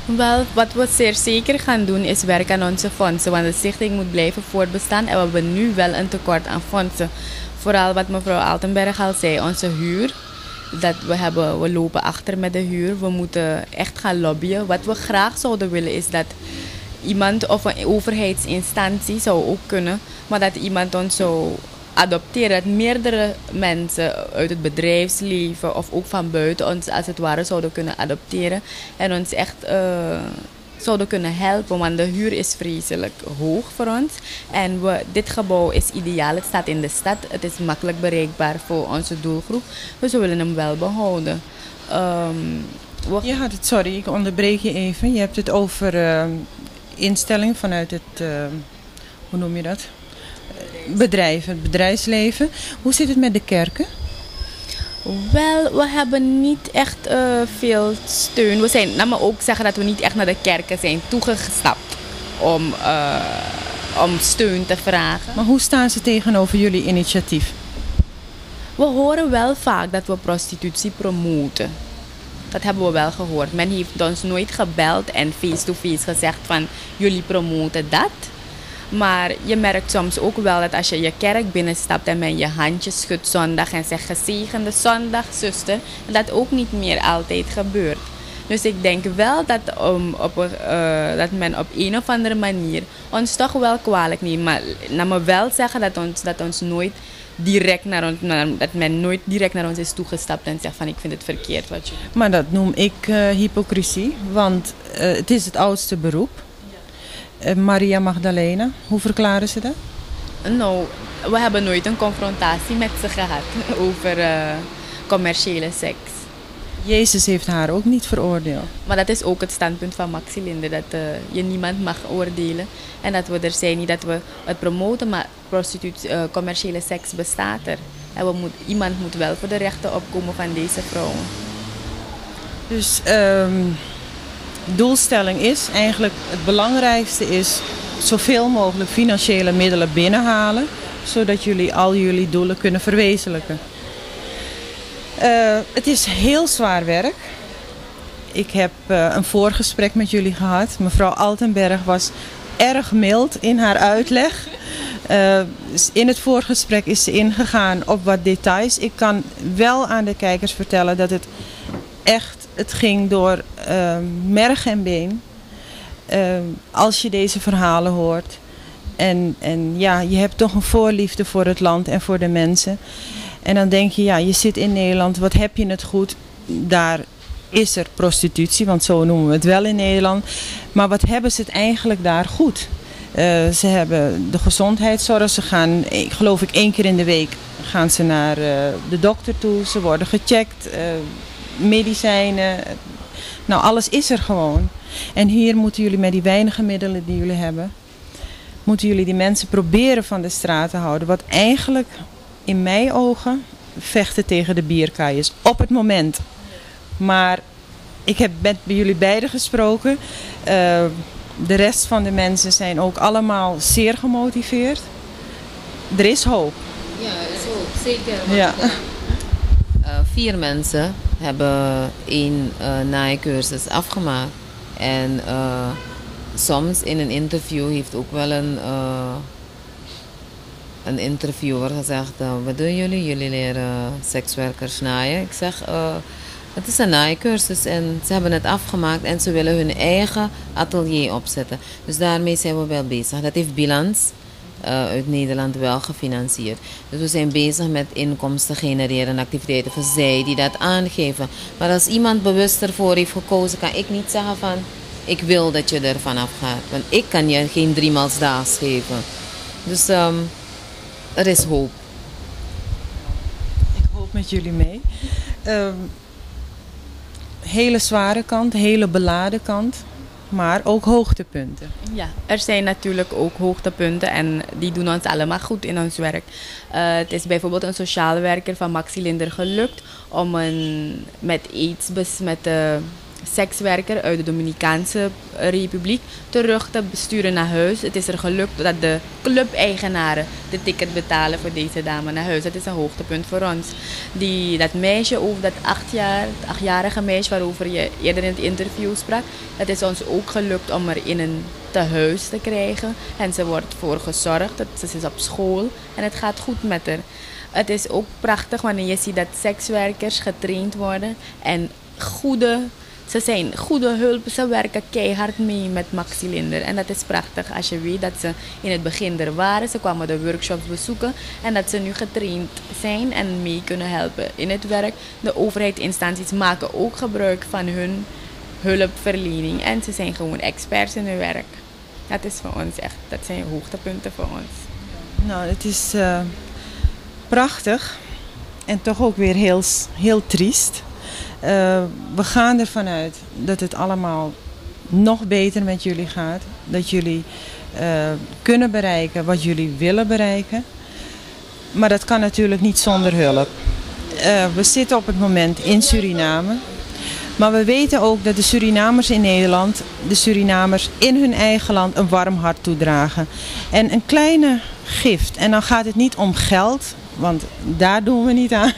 Wel, wat we zeer zeker gaan doen is werken aan onze fondsen. Want de stichting moet blijven voortbestaan en we hebben nu wel een tekort aan fondsen. Vooral wat mevrouw Altenberg al zei, onze huur dat we, hebben, we lopen achter met de huur. We moeten echt gaan lobbyen. Wat we graag zouden willen is dat iemand of een overheidsinstantie zou ook kunnen, maar dat iemand ons zou adopteren. Dat meerdere mensen uit het bedrijfsleven of ook van buiten ons als het ware zouden kunnen adopteren en ons echt uh, zouden kunnen helpen. Want de huur is vreselijk hoog voor ons. En we, dit gebouw is ideaal. Het staat in de stad. Het is makkelijk bereikbaar voor onze doelgroep. Dus we willen hem wel behouden. Um, je had het, sorry, ik onderbreek je even. Je hebt het over uh, instellingen vanuit het, uh, hoe noem je dat? Bedrijf, het bedrijfsleven. Hoe zit het met de kerken? Wel, we hebben niet echt uh, veel steun. We zijn, laat me ook zeggen dat we niet echt naar de kerken zijn toegestapt om, uh, om steun te vragen. Maar hoe staan ze tegenover jullie initiatief? We horen wel vaak dat we prostitutie promoten. Dat hebben we wel gehoord. Men heeft ons nooit gebeld en face-to-face -face gezegd van jullie promoten dat. Maar je merkt soms ook wel dat als je je kerk binnenstapt en men je handjes schudt zondag en zegt gezegende zondag, zuster, dat ook niet meer altijd gebeurt. Dus ik denk wel dat, op, uh, dat men op een of andere manier ons toch wel kwalijk neemt. Maar laat me wel zeggen dat ons, dat ons nooit direct naar ons, dat men nooit direct naar ons is toegestapt en zegt van ik vind het verkeerd wat je Maar dat noem ik uh, hypocrisie, want uh, het is het oudste beroep. Uh, Maria Magdalena, hoe verklaren ze dat? Nou, we hebben nooit een confrontatie met ze gehad over commerciële seks. Jezus heeft haar ook niet veroordeeld. Maar dat is ook het standpunt van Maxi Linde, dat uh, je niemand mag oordelen. En dat we er zijn, niet dat we het promoten, maar prostitutie, uh, commerciële seks bestaat er. En we moet, iemand moet wel voor de rechten opkomen van deze vrouwen. Dus um, doelstelling is eigenlijk, het belangrijkste is zoveel mogelijk financiële middelen binnenhalen. Zodat jullie al jullie doelen kunnen verwezenlijken. Uh, het is heel zwaar werk. Ik heb uh, een voorgesprek met jullie gehad. Mevrouw Altenberg was erg mild in haar uitleg. Uh, in het voorgesprek is ze ingegaan op wat details. Ik kan wel aan de kijkers vertellen dat het echt, het ging door merg en been. als je deze verhalen hoort. En, en ja, je hebt toch een voorliefde voor het land en voor de mensen. En dan denk je, ja, je zit in Nederland, wat heb je het goed? Daar is er prostitutie, want zo noemen we het wel in Nederland. Maar wat hebben ze het eigenlijk daar goed? Uh, ze hebben de gezondheidszorg, ze gaan, ik geloof ik, één keer in de week gaan ze naar uh, de dokter toe. Ze worden gecheckt, uh, medicijnen, nou alles is er gewoon. En hier moeten jullie met die weinige middelen die jullie hebben, moeten jullie die mensen proberen van de straat te houden. Wat eigenlijk in mijn ogen vechten tegen de bierkaaiers. Op het moment. Maar ik heb met jullie beiden gesproken. Uh, de rest van de mensen zijn ook allemaal zeer gemotiveerd. Er is hoop. Ja, er is hoop. Zeker. Ja. Uh, vier mensen hebben één uh, naaicursus afgemaakt. En soms in een interview heeft ook wel een een interviewer gezegd, wat doen jullie? Jullie leren sekswerkers naaien. Ik zeg, het is een naaicursus en ze hebben het afgemaakt en ze willen hun eigen atelier opzetten. Dus daarmee zijn we wel bezig. Dat heeft Bilans uit Nederland wel gefinancierd. Dus we zijn bezig met inkomsten genereren activiteiten voor zij die dat aangeven. Maar als iemand bewust ervoor heeft gekozen, kan ik niet zeggen van ik wil dat je er vanaf gaat. Want ik kan je geen driemaals geven. Dus um, er is hoop. Ik hoop met jullie mee. Um, hele zware kant, hele beladen kant, maar ook hoogtepunten. Ja, er zijn natuurlijk ook hoogtepunten en die doen ons allemaal goed in ons werk. Uh, het is bijvoorbeeld een sociale werker van Maxi Linder gelukt om een met aids besmette sekswerker uit de Dominicaanse Republiek terug te besturen naar huis. Het is er gelukt dat de clubeigenaren de ticket betalen voor deze dame naar huis. Dat is een hoogtepunt voor ons. Die, dat meisje, over dat acht jaar, achtjarige meisje waarover je eerder in het interview sprak, dat is ons ook gelukt om er in een tehuis te krijgen. En ze wordt voor gezorgd. Ze is op school en het gaat goed met haar. Het is ook prachtig wanneer je ziet dat sekswerkers getraind worden en goede ze zijn goede hulp, ze werken keihard mee met Maxi Linder. En dat is prachtig als je weet dat ze in het begin er waren. Ze kwamen de workshops bezoeken en dat ze nu getraind zijn en mee kunnen helpen in het werk. De overheidsinstanties maken ook gebruik van hun hulpverlening. En ze zijn gewoon experts in hun werk. Dat is voor ons echt, dat zijn hoogtepunten voor ons. Nou, het is uh, prachtig en toch ook weer heel, heel triest. Uh, we gaan ervan uit dat het allemaal nog beter met jullie gaat. Dat jullie uh, kunnen bereiken wat jullie willen bereiken. Maar dat kan natuurlijk niet zonder hulp. Uh, we zitten op het moment in Suriname. Maar we weten ook dat de Surinamers in Nederland, de Surinamers in hun eigen land een warm hart toedragen. En een kleine gift. En dan gaat het niet om geld, want daar doen we niet aan.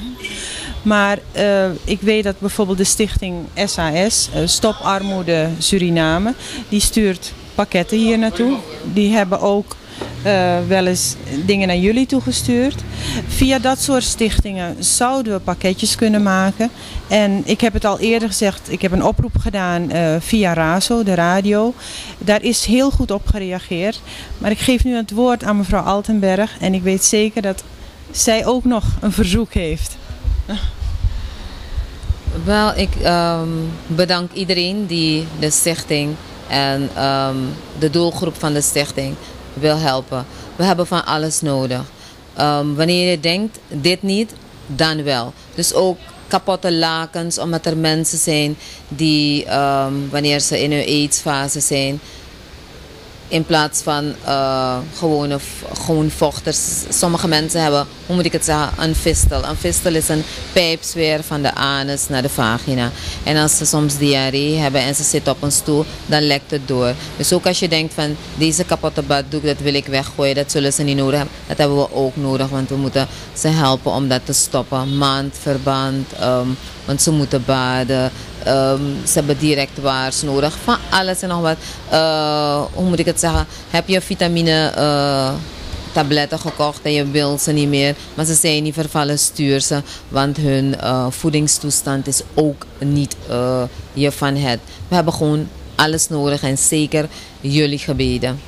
Maar uh, ik weet dat bijvoorbeeld de stichting SAS, uh, Stop Armoede Suriname, die stuurt pakketten hier naartoe. Die hebben ook uh, wel eens dingen naar jullie toegestuurd. Via dat soort stichtingen zouden we pakketjes kunnen maken. En ik heb het al eerder gezegd, ik heb een oproep gedaan via RASO, de radio. Daar is heel goed op gereageerd. Maar ik geef nu het woord aan mevrouw Altenberg. En ik weet zeker dat zij ook nog een verzoek heeft. Wel, ik um, bedank iedereen die de stichting en um, de doelgroep van de stichting wil helpen. We hebben van alles nodig. Um, wanneer je denkt, dit niet, dan wel. Dus ook kapotte lakens, omdat er mensen zijn die, wanneer ze in hun aidsfase zijn, in plaats van uh, gewone, gewoon vochters. Sommige mensen hebben, hoe moet ik het zeggen, een fistel. Een fistel is een pijpsweer van de anus naar de vagina. En als ze soms diarree hebben en ze zitten op een stoel, dan lekt het door. Dus ook als je denkt van deze kapotte baddoek, dat wil ik weggooien, dat zullen ze niet nodig hebben. Dat hebben we ook nodig, want we moeten ze helpen om dat te stoppen. Maandverband, um, want ze moeten baden. Um, ze hebben direct waars nodig. Van alles en nog wat. Uh, hoe moet ik het zeggen? Heb je vitamine uh, tabletten gekocht en je wil ze niet meer. Maar ze zijn niet vervallen, stuur ze. Want hun uh, voedingstoestand is ook niet je van het. We hebben gewoon alles nodig en zeker jullie gebeden.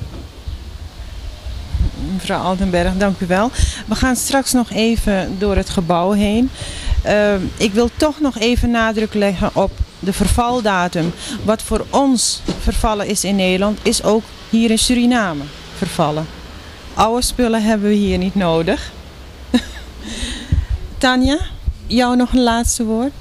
Mevrouw Altenberg, dank u wel. We gaan straks nog even door het gebouw heen. Uh, ik wil toch nog even nadruk leggen op de vervaldatum. Wat voor ons vervallen is in Nederland, is ook hier in Suriname vervallen. Oude spullen hebben we hier niet nodig. Tanja, jou nog een laatste woord?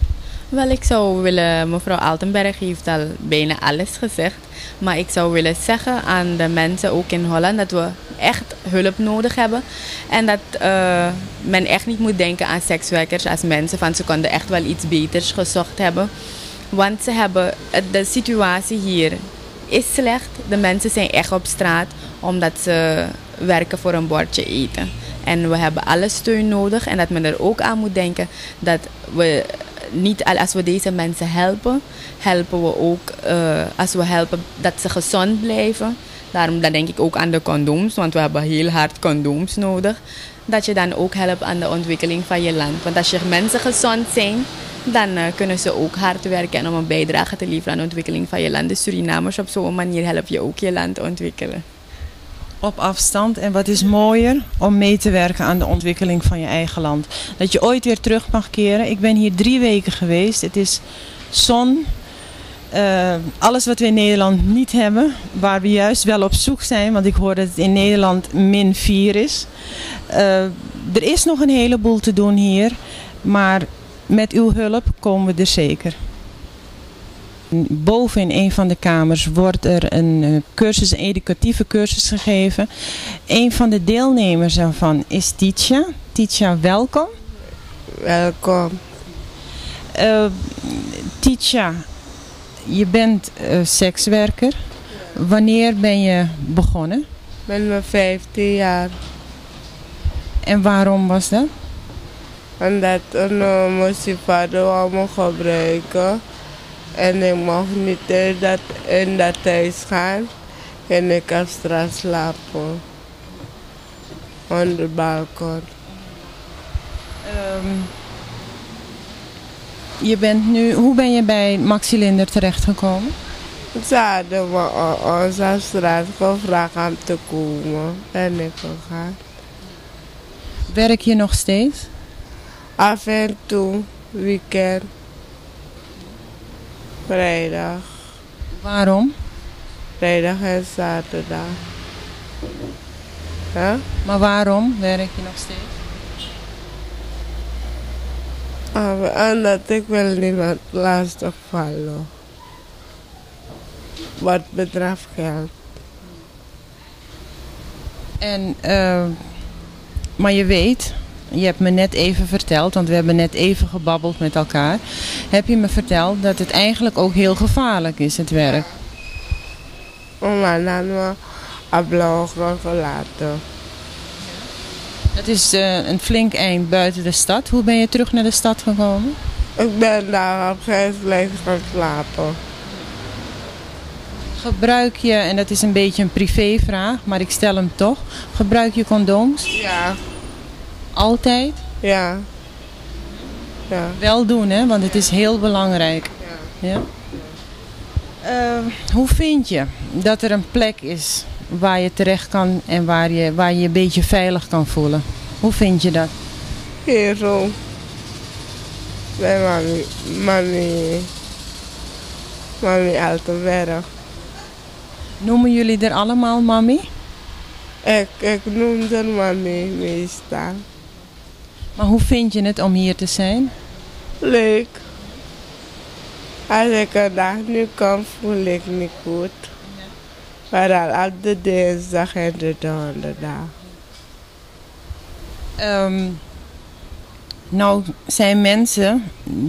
Wel, ik zou willen, mevrouw Altenberg heeft al bijna alles gezegd. Maar ik zou willen zeggen aan de mensen ook in Holland dat we echt hulp nodig hebben. En dat uh, men echt niet moet denken aan sekswerkers als mensen van ze konden echt wel iets beters gezocht hebben. Want ze hebben, de situatie hier is slecht. De mensen zijn echt op straat omdat ze werken voor een bordje eten. En we hebben alle steun nodig. En dat men er ook aan moet denken dat we niet als we deze mensen helpen, helpen we ook uh, als we helpen dat ze gezond blijven. Daarom dan denk ik ook aan de condooms, want we hebben heel hard condooms nodig. Dat je dan ook helpt aan de ontwikkeling van je land. Want als je mensen gezond zijn, dan uh, kunnen ze ook hard werken en om een bijdrage te leveren aan de ontwikkeling van je land. De Surinamers op zo'n manier help je ook je land ontwikkelen. Op afstand. En wat is mooier om mee te werken aan de ontwikkeling van je eigen land. Dat je ooit weer terug mag keren. Ik ben hier drie weken geweest. Het is zon. Uh, alles wat we in Nederland niet hebben. Waar we juist wel op zoek zijn. Want ik hoor dat het in Nederland min 4 is. Uh, er is nog een heleboel te doen hier. Maar met uw hulp komen we er zeker. Boven in een van de kamers wordt er een cursus, een educatieve cursus gegeven. Een van de deelnemers daarvan is Titia. Titia, welkom. Welkom. Uh, Titia, je bent uh, sekswerker. Wanneer ben je begonnen? Met mijn 15 jaar. En waarom was dat? Omdat een uh, je vader wou me gebruiken. En ik mocht niet in dat, in dat huis gaan. En ik op straat slapen. Op de balkon. Um, je bent nu, hoe ben je bij Maxilinder terechtgekomen? Ze hadden me onze straat gevraagd om te komen. En ik gegaan. Werk je nog steeds? Af en toe, weekend. Vrijdag. Waarom? Vrijdag en zaterdag. Ja? Maar waarom werk je nog steeds? Ah, Omdat ik wil niemand lastig vallen. Wat betreft geld. En, eh, maar je weet, je hebt me net even verteld, want we hebben net even gebabbeld met elkaar. Heb je me verteld dat het eigenlijk ook heel gevaarlijk is, het werk? Oma dan me op blauwe grond gelaten. Het is eh, een flink eind buiten de stad. Hoe ben je terug naar de stad gekomen? Ik ben daar op Gijslijk gaan slapen. Gebruik je, en dat is een beetje een privévraag, maar ik stel hem toch. Gebruik je condooms? Ja. Altijd? Ja. Ja. Wel doen, hè? Want het is heel belangrijk. Ja. Eh, hoe vind je dat er een plek is waar je terecht kan en waar je waar je, je een beetje veilig kan voelen? Hoe vind je dat? Hier zo. Bij mami. Mami. Mami Altenberg. Noemen jullie er allemaal mami? Ik, ik noem ze mami meestal. Maar hoe vind je het om hier te zijn? Leuk. Als ik een dag nu kom, voel ik niet goed. Vooral op de dinsdag en de donderdag. Ehm, nou zijn mensen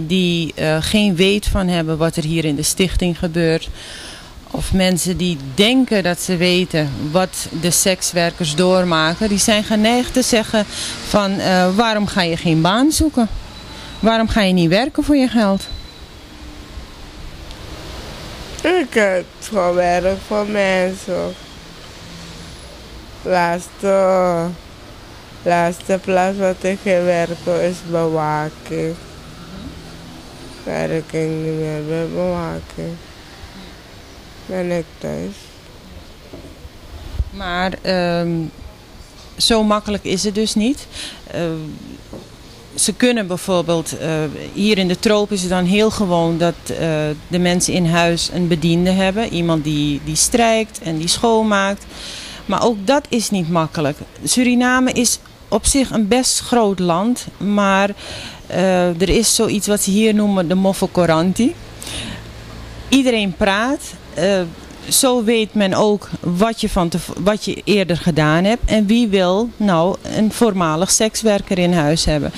die eh, geen weet van hebben wat er hier in de stichting gebeurt. Of mensen die denken dat ze weten wat de sekswerkers doormaken. Die zijn geneigd te zeggen van eh, waarom ga je geen baan zoeken? Waarom ga je niet werken voor je geld? Ik heb gewerkt voor mensen. Laatste, laatste plaats wat ik heb werken is bewaking. Werk ik niet meer bij bewaking. Ben thuis. Maar ehm, zo makkelijk is het dus niet. Ehm, ze kunnen bijvoorbeeld, eh, hier in de troop is het dan heel gewoon dat eh, de mensen in huis een bediende hebben. Iemand die, die strijkt en die schoonmaakt. Maar ook dat is niet makkelijk. Suriname is op zich een best groot land, maar eh, er is zoiets wat ze hier noemen de moffocoranti. Iedereen praat. Eh, zo weet men ook wat je, van wat je eerder gedaan hebt. En wie wil nou een voormalig sekswerker in huis hebben.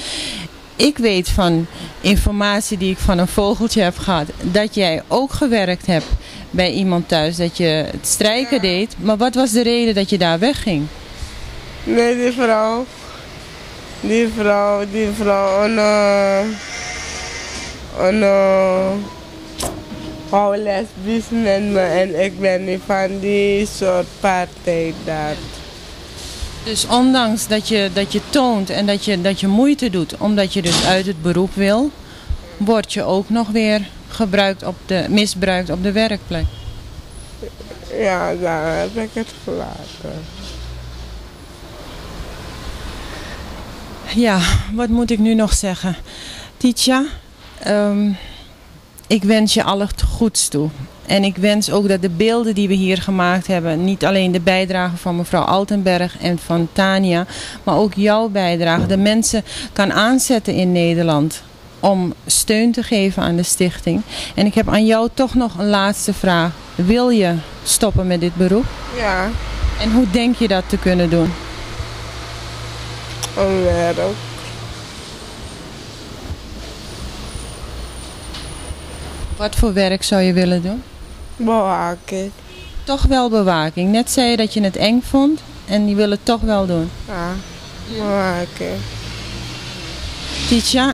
Ik weet van informatie die ik van een vogeltje heb gehad. Dat jij ook gewerkt hebt bij iemand thuis. Dat je het strijken deed. Maar wat was de reden dat je daar wegging? Nee, die vrouw. Die vrouw, die vrouw, een, eh, een, eh, hou lesbisch met me en ik ben niet van die soort partij daar. Dus ondanks dat je, dat je toont en dat je, dat je moeite doet. Omdat je dus uit het beroep wil. Word je ook nog weer gebruikt op de, misbruikt op de werkplek. Ja, daar heb ik het gelaten. Ja, wat moet ik nu nog zeggen? Titia, ehm, ik wens je alle goeds toe. En ik wens ook dat de beelden die we hier gemaakt hebben, niet alleen de bijdrage van mevrouw Altenberg en van Tania, maar ook jouw bijdrage, de mensen kan aanzetten in Nederland om steun te geven aan de stichting. En ik heb aan jou toch nog een laatste vraag. Wil je stoppen met dit beroep? Ja, En hoe denk je dat te kunnen doen? een werk. Wat voor werk zou je willen doen? Bewaken. Toch wel bewaking. Net zei je dat je het eng vond en die wil het toch wel doen. Ja, bewaken. Titia,